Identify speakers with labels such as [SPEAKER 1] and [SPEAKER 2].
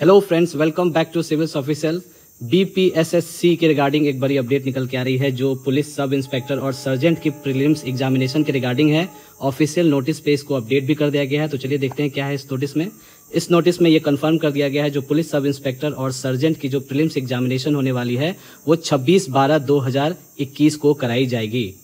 [SPEAKER 1] Hello friends welcome back to civils official BPSSC के regarding एक बड़ी अपडेट निकल के आ रही है, जो पुलिस सब इंस्पेक्टर और सर्जेंट की प्रीलिम्स एग्जामिनेशन के रिगार्डिंग है। ऑफिशियल नोटिस पे इसको अपडेट भी कर दिया गया है। तो चलिए देखते हैं क्या है इस नोटिस में। इस नोटिस में ये कंफर्म कर दिया गया है, जो पुलिस सब इंस्पेक्टर और सर्जेंट की जो प्रीलिम्स एग्जामिनेशन होने वाली है, वो 26 बारह 2021 को कराई जाएगी।